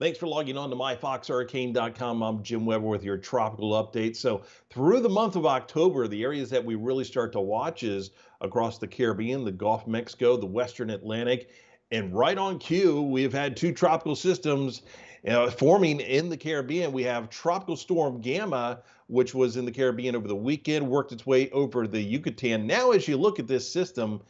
Thanks for logging on to myfoxhurricane.com. I'm Jim Weber with your tropical update. So, through the month of October, the areas that we really start to watch is across the Caribbean, the Gulf of Mexico, the Western Atlantic, and right on cue, we've had two tropical systems know, forming in the Caribbean. We have Tropical Storm Gamma, which was in the Caribbean over the weekend, worked its way over the Yucatan. Now, as you look at this system,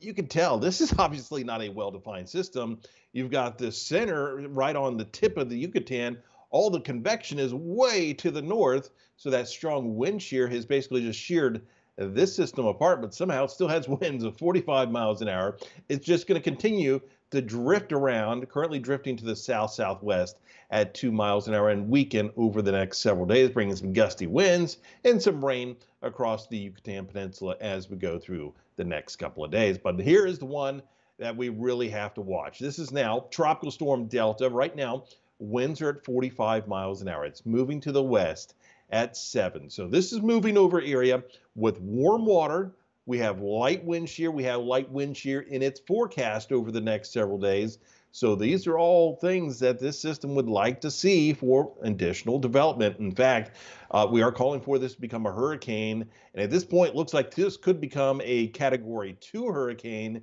you can tell this is obviously not a well-defined system. You've got the center right on the tip of the Yucatan. All the convection is way to the north, so that strong wind shear has basically just sheared this system apart, but somehow still has winds of 45 miles an hour. It's just going to continue to drift around, currently drifting to the south southwest at two miles an hour and weaken over the next several days, bringing some gusty winds and some rain across the Yucatan Peninsula as we go through the next couple of days. But here is the one that we really have to watch. This is now Tropical Storm Delta. Right now, winds are at 45 miles an hour. It's moving to the west at 7. So this is moving over area with warm water we have light wind shear. We have light wind shear in its forecast over the next several days. So these are all things that this system would like to see for additional development. In fact, uh, we are calling for this to become a hurricane. And at this point, looks like this could become a category two hurricane.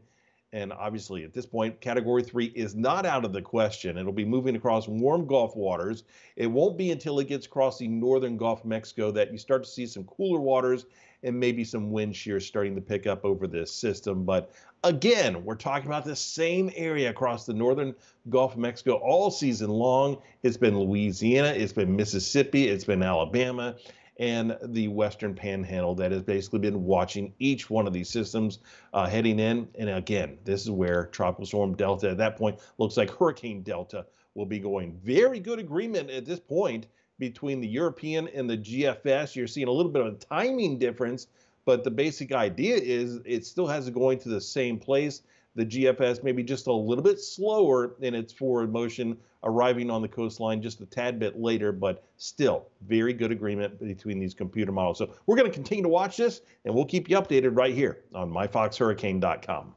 And obviously, at this point, category three is not out of the question. It'll be moving across warm Gulf waters. It won't be until it gets across the northern Gulf of Mexico that you start to see some cooler waters and maybe some wind shear starting to pick up over this system. But again, we're talking about the same area across the northern Gulf of Mexico all season long. It's been Louisiana, it's been Mississippi, it's been Alabama and the Western Panhandle that has basically been watching each one of these systems uh, heading in. And again, this is where Tropical Storm Delta at that point looks like Hurricane Delta will be going. Very good agreement at this point between the European and the GFS. You're seeing a little bit of a timing difference, but the basic idea is it still has it going to the same place. The GFS maybe just a little bit slower in its forward motion, arriving on the coastline just a tad bit later, but still very good agreement between these computer models. So we're going to continue to watch this, and we'll keep you updated right here on myfoxhurricane.com.